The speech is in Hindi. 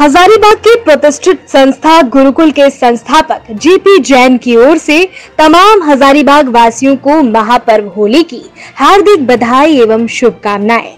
हजारीबाग के प्रतिष्ठित संस्था गुरुकुल के संस्थापक जीपी जैन की ओर से तमाम हजारीबाग वासियों को महापर्व होली की हार्दिक बधाई एवं शुभकामनाएँ।